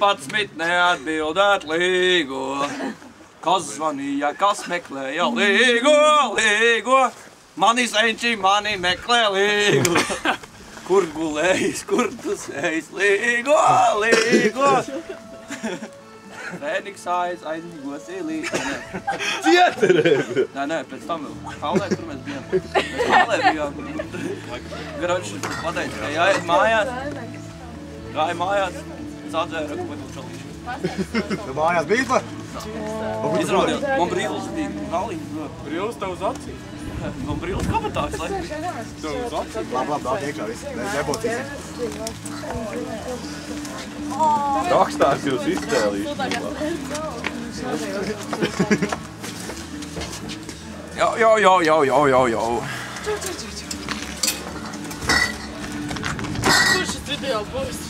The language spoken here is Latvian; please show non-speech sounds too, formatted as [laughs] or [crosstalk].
11 neatbildēt līgo. Kas zvanīja, kas meklēja līgo, līgo. Mani senči mani meklē līgo. Kur gulējis, kur tu sējis līgo, līgo. Rēniks aiz, aizmigos ielīdzi. Cieterē! Nē, nē, pēc tam vēl. Kaulē, kur mēs bijām. Mēs kaulē bijām. Garoči, pateicu, ka jāiet mājās. Gāja mājās. Sadzēra, ko tu čalīši. Tu mājās biji par? Izrādījās, man brīlis bija galīgi. Nu. Brīlis tev uz acī? [laughs] Man brīlis kabatāks, lai? Tev uz acī? Labi, labi, labi, iekšā viss. Nebūtīs. Rakstārs jūs izspēlīši. [laughs] Jau, jau, jau, jau, jau, jau, jau. Kurš ir video būs?